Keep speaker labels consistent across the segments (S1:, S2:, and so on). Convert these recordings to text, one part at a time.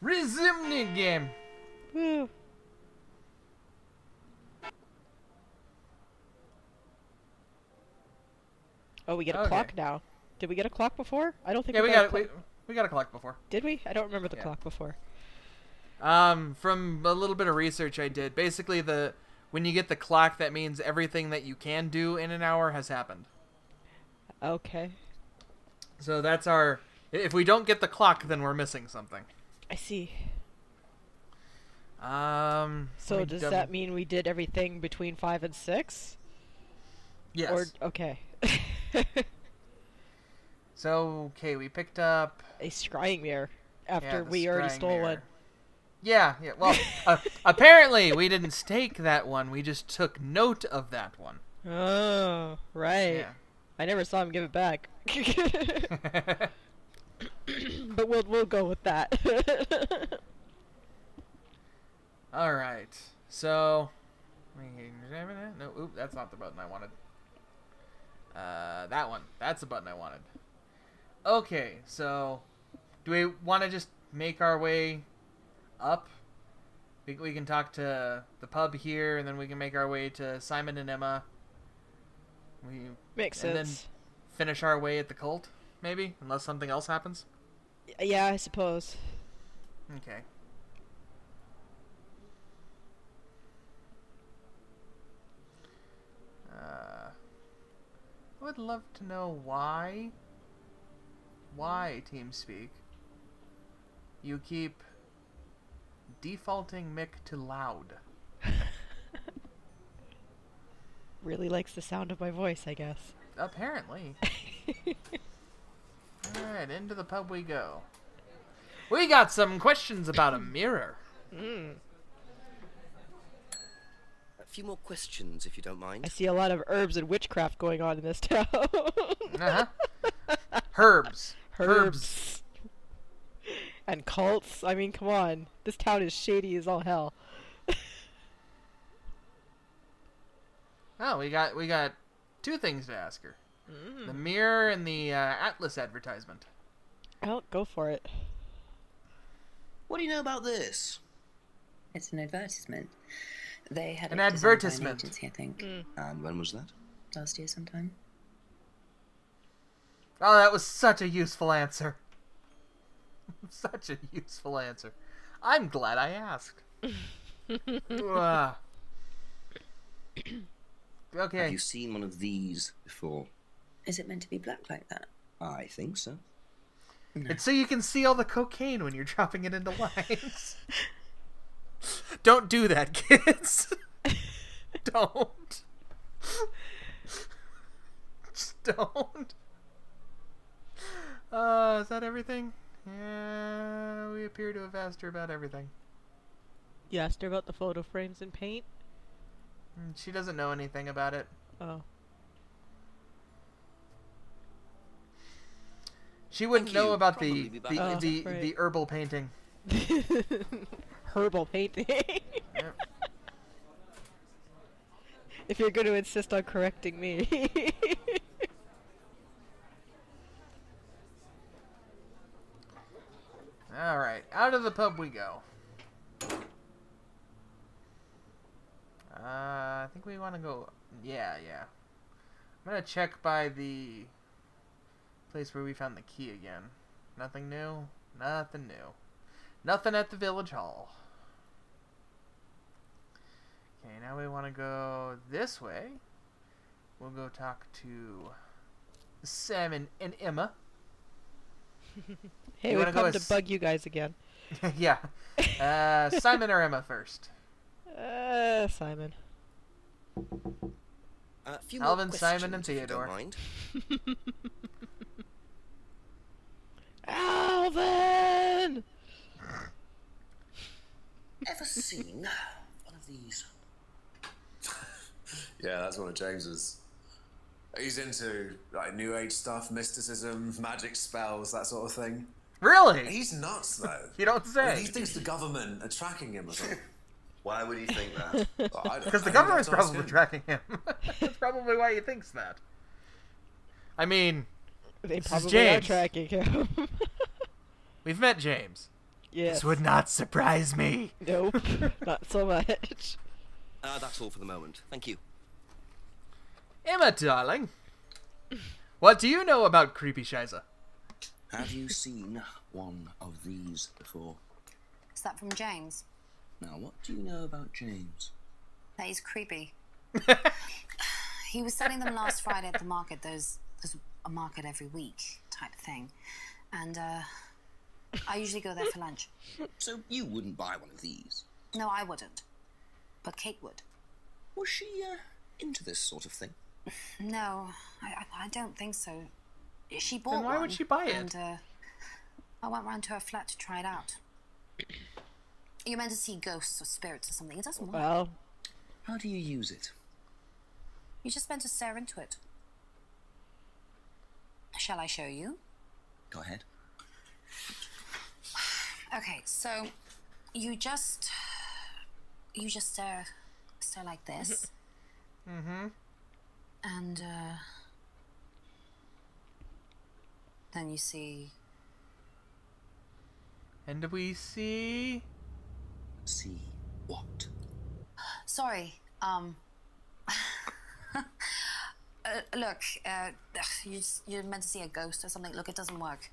S1: Resume the game.
S2: Woo. Oh, we get a
S1: Okay.
S2: clock now. Did we get a clock before? I don't think
S1: Yeah, we
S2: got,
S1: got
S2: a.
S1: We, we got a clock before.
S2: Did we? I don't remember the
S1: Yeah.
S2: clock before.
S1: Um, from a little bit of research I did, basically the when you get the clock, that means everything that you can do in an hour has happened.
S2: Okay.
S1: So that's our. If we don't get the clock, then we're missing something.
S2: I see.
S1: Um.
S2: So does
S1: double-
S2: that mean we did everything between five and six?
S1: Yes.
S2: Or okay.
S1: So okay, we picked up.
S2: a scrying mirror after
S1: yeah,
S2: we already stole
S1: mirror.
S2: one.
S1: Yeah, yeah. Well, uh, apparently we didn't stake that one. We just took note of that one.
S2: Oh, right.
S1: Yeah.
S2: I never saw him give it back. but we'll we'll go with that.
S1: All right. So, no, oop, that's not the button I wanted. Uh, that one. That's the button I wanted. Okay, so do we want to just make our way up? We, we can talk to the pub here, and then we can make our way to Simon and Emma. We
S2: Makes
S1: And then- finish our way at the cult, maybe, unless something else happens.
S2: Yeah, I suppose.
S1: Okay. Uh, I would love to know why. Why TeamSpeak? You keep defaulting Mick to loud.
S2: Really likes the sound of my voice, I guess.
S1: Apparently. Alright, into the pub we go. We got some questions about a mirror.
S2: Mm.
S3: A few more questions, if you don't mind.
S2: I see a lot of herbs and witchcraft going on in this town.
S1: Uh-huh. Herbs.
S2: Herbs. And cults. I mean, come on. This town is shady as all hell.
S1: Oh, we got we got two things to ask her: the mirror and the uh, Atlas advertisement.
S2: Oh, go for it.
S3: What do you know about this?
S4: It's an advertisement. They had
S1: An
S4: it
S1: advertisement.
S4: An agency, I think,
S3: And when was that?
S4: last year sometime.
S1: Oh, that was such a useful answer. such a useful answer. I'm glad I asked. Ugh.
S3: Have you seen one of these before?
S4: Is it meant to be black like that?
S3: I think so.
S1: It's so you can see all the cocaine when you're dropping it into lines. don't do that, kids. don't. Just don't. Uh, is that everything? Yeah, we appear to have asked her about everything.
S2: You asked her about the photo frames and paint?
S1: Mm, She doesn't know anything about it.
S2: Oh.
S1: She wouldn't
S3: Thank
S1: know
S3: you.
S1: about
S3: Probably
S1: the the.
S2: Oh,
S1: the,
S2: right.
S1: the herbal painting.
S2: Herbal painting.
S1: Yep.
S2: if you're going to insist on correcting me.
S1: All right, out of the pub we go. Uh, I think we want to go. Yeah, yeah. I'm gonna check by the place where we found the key again. Nothing new. Nothing new. Nothing at the village hall. Okay, now we want to go this way. We'll go talk to Simon and Emma.
S2: hey, we've
S1: wanna go
S2: come to bug you guys again.
S1: yeah. Uh, Simon or Emma first.
S2: Uh, Simon.
S3: A few
S1: Alvin, Simon, and
S3: questions, if you don't
S1: Theodore.
S3: mind.
S2: Alvin!
S3: Ever seen uh, one of these?
S5: Yeah, that's one of James's. He's into like new age stuff, mysticism, magic spells, that sort of thing.
S1: Really?
S5: He's nuts though.
S1: You don't
S5: I mean,
S1: say.
S5: he thinks the government are tracking him or something.
S6: Why would you think that?
S1: Because the government's probably tracking him. That's probably why he thinks that. I mean,
S2: They
S1: This is
S2: probably are tracking him.
S1: We've met James.
S2: Yes.
S1: This would not surprise me.
S2: Nope, not so much.
S7: Uh, that's all for the moment. Thank you.
S1: Emma, darling. What do you know about Creepy Shiza?
S3: Have you seen one of these before?
S8: Is that from James?
S3: Now, what do you know about James?
S8: That he's creepy. he was selling them last Friday at the market. There's there's a market every week type thing, and uh, I usually go there for lunch.
S3: So you wouldn't buy one of these?
S8: No, I wouldn't, but Kate would.
S3: Was she uh, into this sort of thing?
S8: No, I, I, I don't think so. She bought
S1: why would she buy it?
S8: And uh, I went round to her flat to try it out. You're meant to see ghosts or spirits or something. It doesn't work.
S2: Well,
S3: How do you use it?
S8: You're just meant to stare into it. Shall I show you?
S3: Go ahead.
S8: Okay, so you just you just stare stare like this.
S1: Mm-hmm.
S8: And uh then you see
S1: And we see.
S3: See what?
S8: sorry, um uh, look, uh, you you're meant to see a ghost or something. Look, it doesn't work.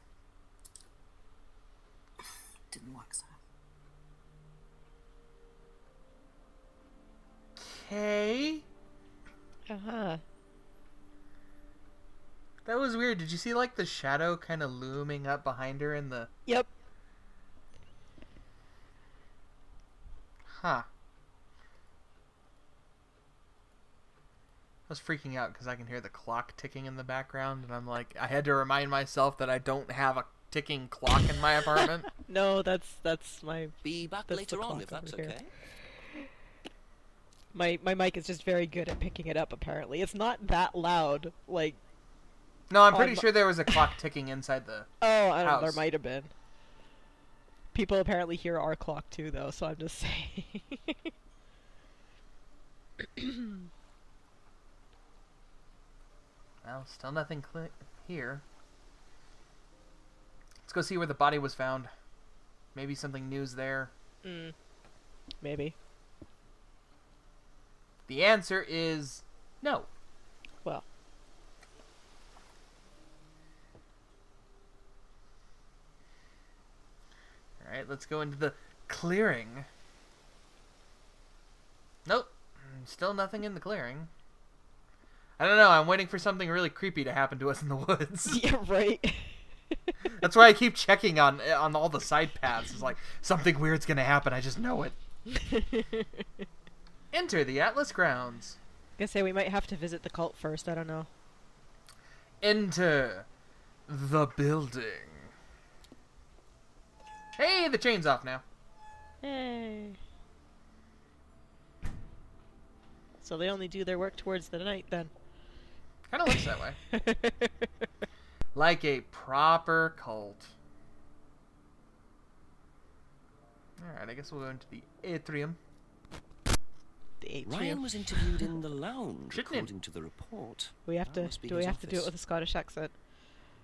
S8: Didn't work, so.
S1: Okay.
S2: uh huh.
S1: That was weird. Did you see like the shadow kind of looming up behind her in the?
S2: Yep.
S1: Huh. I was freaking out because I can hear the clock ticking in the background, and I'm like, I had to remind myself that I don't have a ticking clock in my apartment.
S2: No, that's that's my
S7: Be back
S2: That's
S7: later on if that's
S2: okay. here. My my mic is just very good at picking it up. Apparently, it's not that loud. Like,
S1: No, I'm pretty sure there was a clock ticking inside the.
S2: oh, I don't know. There might have been. People apparently hear our clock too, though. So I'm just saying.
S1: Well, still nothing cli here. Let's go see where the body was found. Maybe something new's there.
S2: mm, maybe.
S1: The answer is no.
S2: Well,
S1: All right, let's go into the clearing. Nope, still nothing in the clearing. I don't know. I'm waiting for something really creepy to happen to us in the woods.
S2: yeah, right.
S1: That's why I keep checking on on all the side paths. It's like something weird's gonna happen. I just know it. Enter the Atlas grounds.
S2: Gonna say we might have to visit the cult first. I don't know.
S1: Enter the building. Hey, the chain's off now.
S2: Hey. So they only do their work towards the night then.
S1: Kind of looks that way. Like a proper cult. Alright, I guess we'll go into the atrium.
S2: The atrium.
S7: Ryan was interviewed in the lounge,
S1: Shouldn't it-
S7: according to the report.
S2: We have to. Do we
S7: his
S2: have to do it with a Scottish accent?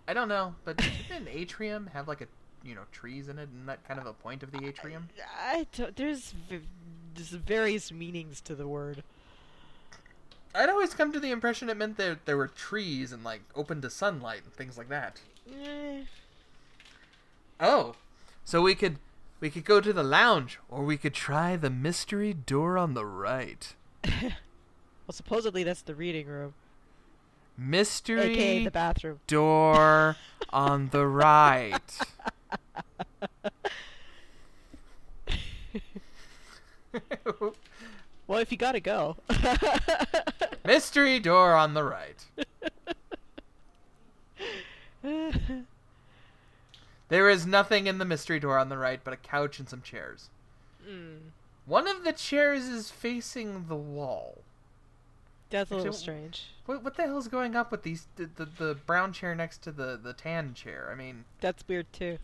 S1: I don't know, but shouldn't an atrium have like a, you know, trees in it, and that kind of a point of the atrium?
S2: I don't, there's v- there's various meanings to the word.
S1: I'd always come to the impression it meant that there were trees and like open to sunlight and things like that.
S2: Eh,
S1: Oh, so we could we could go to the lounge, or we could try the mystery door on the right.
S2: well, supposedly that's the reading room,
S1: Mystery
S2: aka the bathroom.
S1: door on the right.
S2: Well, if you gotta go.
S1: mystery door on the right. There is nothing in the mystery door on the right but a couch and some chairs.
S2: Mm,
S1: One of the chairs is facing the wall.
S2: that's a little strange.
S1: What, what the hell's going up with these the, the, the brown chair next to the, the tan chair? I mean,
S2: That's weird too.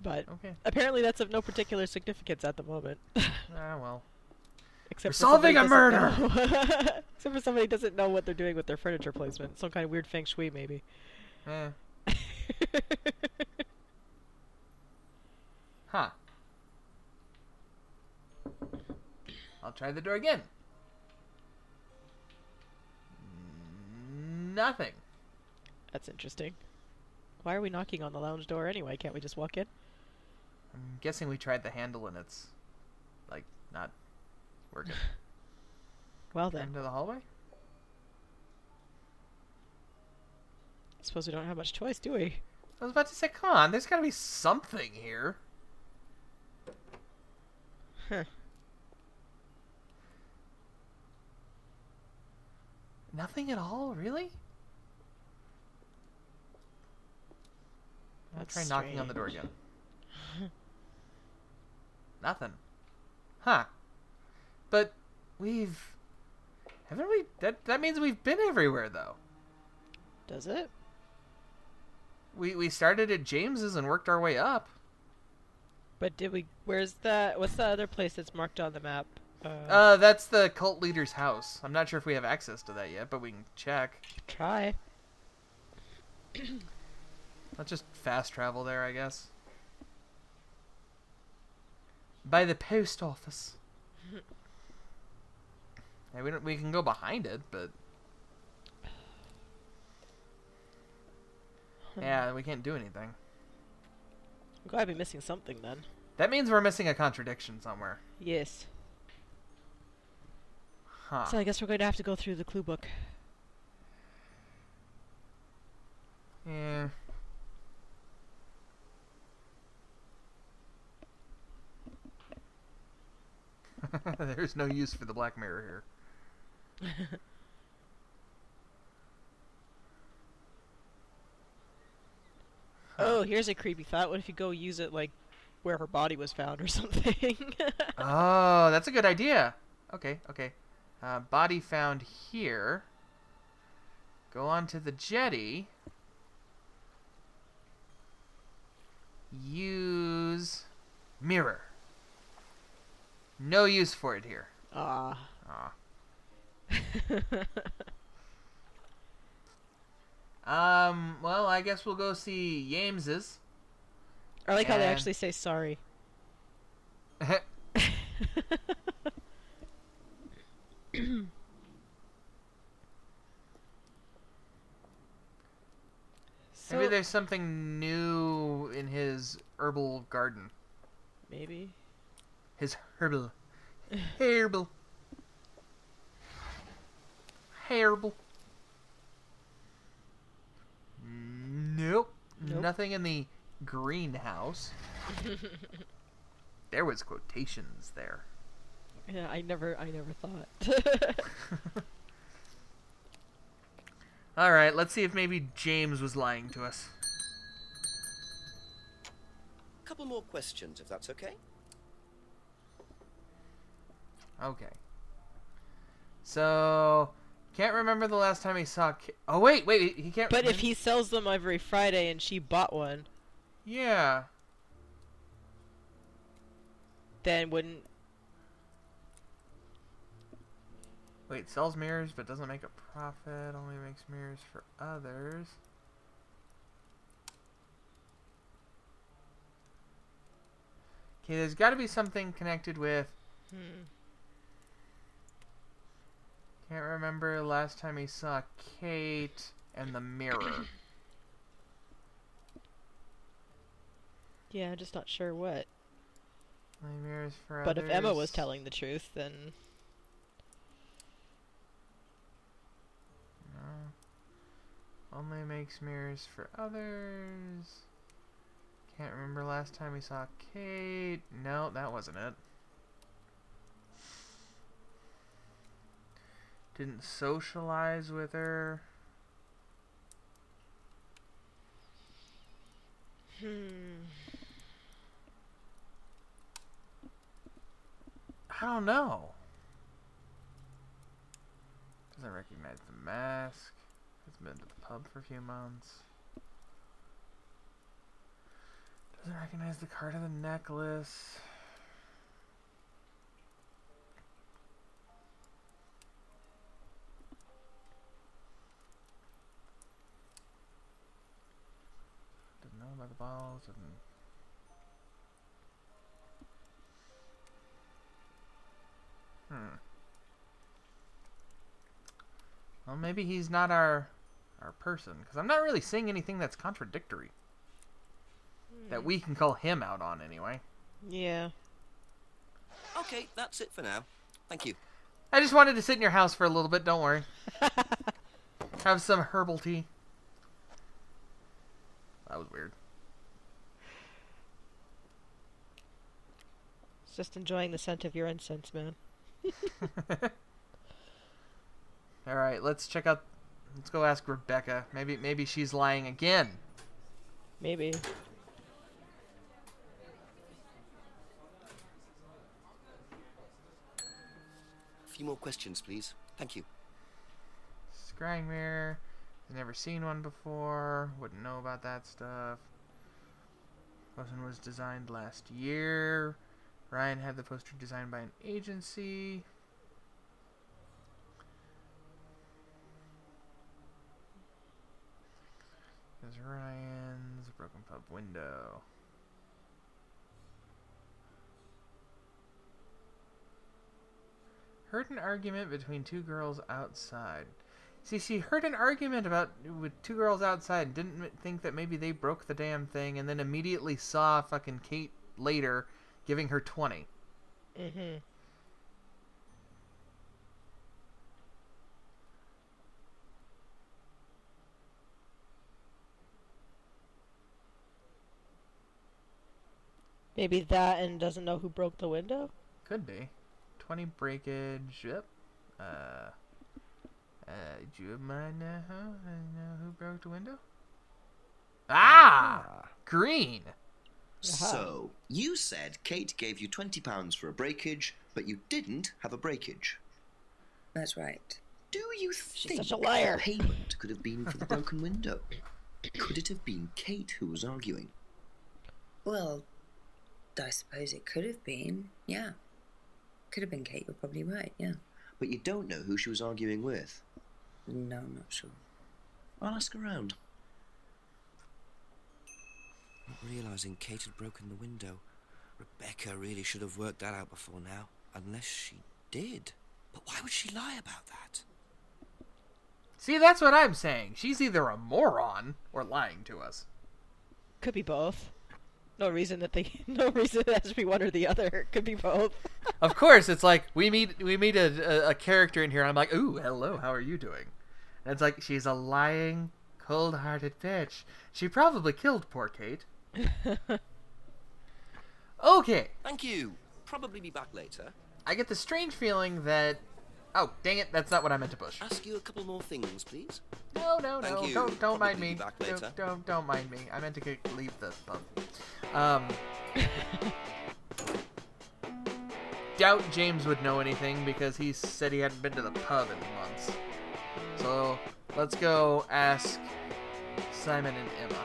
S2: But
S1: okay.
S2: apparently that's of no particular significance at the moment.
S1: Ah, well.
S2: Except
S1: We're solving a
S2: doesn't Except for somebody doesn't know what they're doing with their furniture placement. Some kind of weird feng shui, maybe.
S1: Eh. Huh. I'll try the door again. Nothing.
S2: That's interesting. Why are we knocking on the lounge door anyway? Can't we just walk in?
S1: I'm guessing we tried the handle and it's like not working.
S2: Well then,
S1: Into the hallway?
S2: I suppose we don't have much choice, do we?
S1: I was about to say, come on, there's gotta be something here.
S2: Huh.
S1: Nothing at all, really? I'll try knocking on the door again. Nothing. Huh. But we've haven't we that that means we've been everywhere though.
S2: Does it?
S1: We we started at James's and worked our way up.
S2: But did we? Where's that? What's the other place that's marked on the map? Uh,
S1: Uh that's the cult leader's house. I'm not sure if we have access to that yet, but we can check.
S2: try.
S1: Let's just fast travel there, I guess. By the post office. yeah, we don't, we can go behind it, but Hmm. yeah, we can't do anything.
S2: I'm glad we're missing something then.
S1: That means we're missing a contradiction somewhere.
S2: Yes.
S1: Huh.
S2: So I guess we're going to have to go through the clue book.
S1: Yeah. There's no use for the black mirror here.
S2: Oh, here's a creepy thought. What if you go use it like where her body was found or something?
S1: Oh, that's a good idea. Okay, okay. Uh, body found here. Go on to the jetty. Use mirror. No use for it here.
S2: Ah.
S1: Aw. Um, well, I guess we'll go see Yames's.
S2: I like how they actually say sorry. So
S1: Maybe there's something new in his herbal garden.
S2: maybe.
S1: His herbal. Herbal. Herbal. Nope.
S2: Nope.
S1: Nothing in the greenhouse. there was quotations there.
S2: Yeah, I never, I never thought.
S1: All right, let's see if maybe James was lying to us.
S7: A couple more questions, if that's okay.
S1: Okay. So, can't remember the last time he saw. Ki- oh wait, wait, he can't.
S2: but if he sells them every Friday and she bought one,
S1: yeah,
S2: then wouldn't
S1: wait, sells mirrors but doesn't make a profit. Only makes mirrors for others. Okay, there's got to be something connected with.
S2: Hmm.
S1: Can't remember last time he saw Kate and the mirror.
S2: Yeah, I'm just not sure what.
S1: Only mirrors for
S2: But if Emma was telling the truth, then
S1: No. Only makes mirrors for others. Can't remember last time we saw Kate. No, that wasn't it. Didn't socialize with her.
S2: hmm.
S1: I don't know. Doesn't recognize the mask. Hasn't been to the pub for a few months. Doesn't recognize the card of the necklace. both of them. Hmm. Well, maybe he's not our our person, because I'm not really seeing anything that's contradictory. That hmm. we can call him out on, anyway.
S2: Yeah.
S7: Okay, that's it for now. Thank you.
S1: I just wanted to sit in your house for a little bit, don't worry. Have some herbal tea. That was weird.
S2: Just enjoying the scent of your incense, man.
S1: All right, let's check out. Let's go ask Rebecca. Maybe maybe she's lying again.
S2: Maybe.
S7: A few more questions, please. Thank you.
S1: Scrying mirror. I've never seen one before. Wouldn't know about that stuff. Poster was designed last year. Ryan had the poster designed by an agency. There's Ryan's broken pub window. Heard an argument between two girls outside. See, she heard an argument about with two girls outside and didn't think that maybe they broke the damn thing, and then immediately saw fucking Kate later giving her twenty.
S2: Mm-hmm. Maybe that and doesn't know who broke the window?
S1: Could be. 20 breakage. Yep. Uh, uh, do you mind know who, know who broke the window? Ah! Green!
S3: So, you said Kate gave you £20 for a breakage, but you didn't have a breakage.
S4: That's right.
S3: Do you
S2: She's
S3: think
S2: such a liar.
S3: the payment could have been for the broken window? Could it have been Kate who was arguing?
S4: Well, I suppose it could have been. Yeah. Could have been Kate. You're probably right. Yeah.
S3: But you don't know who she was arguing with.
S4: No, I'm not sure.
S3: I'll ask around.
S7: Not realizing Kate had broken the window. Rebecca really should have worked that out before now. Unless she did. But why would she lie about that?
S1: See, that's what I'm saying. She's either a moron or lying to us.
S2: Could be both. No reason that they. No reason it has to be one or the other. Could be both.
S1: Of course, it's like we meet we meet a, a, a character in here. And I'm like, ooh, hello, how are you doing? And it's like she's a lying, cold-hearted bitch. She probably killed poor Kate. okay,
S7: Thank you. Probably be back later.
S1: I get the strange feeling that. Oh, dang it! That's not what I meant to push.
S7: Ask you a couple more things, please.
S1: No, no,
S7: Thank
S1: no!
S7: you.
S1: Don't don't mind me.
S7: back
S1: Don't,
S7: later.
S1: don't don't mind me. I meant to leave the pub. Um. doubt James would know anything because he said he hadn't been to the pub in months. So let's go ask Simon and Emma.